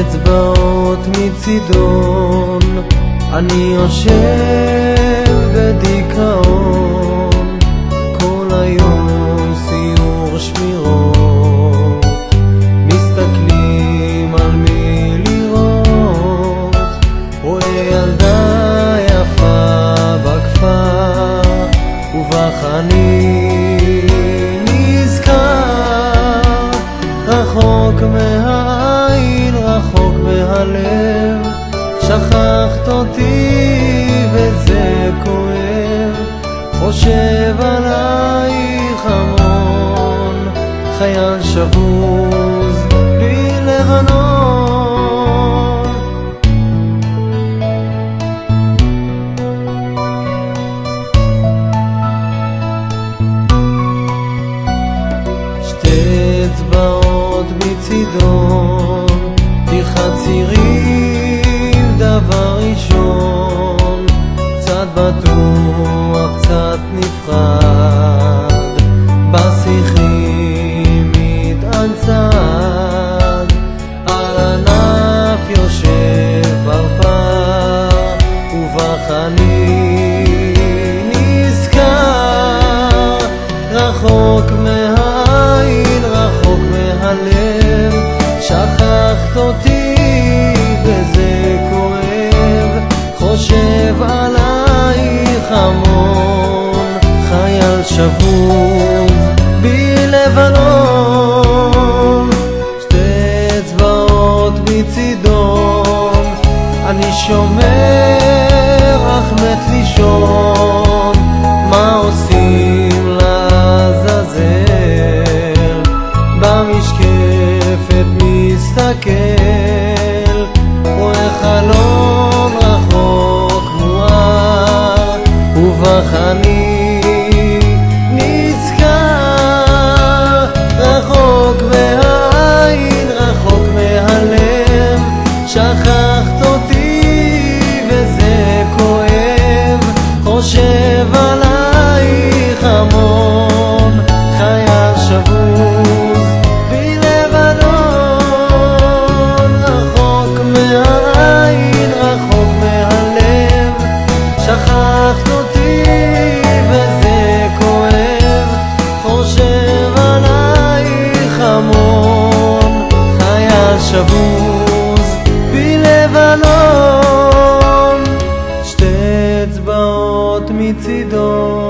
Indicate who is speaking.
Speaker 1: אצבעות מצידון, אני יושב בדיכאון, מהלב, שכחת אותי וזה כואב, חושב עלייך המון, חייל שבוז בלבנון. שתי אצבעות מצידון, פתיחת צירים צד, על נזכר, רחוק רחוק שכחת אותי וזה כואב, חושב עלייך שבוז בלבנון, שתי אצבעות מצידון, אני שומר אך מת לישון, מה עושים לעזאזל? במשקפת מסתכל, רואה חלום רחוק מואר, ובחנים חלום, שתי אצבעות מצידו.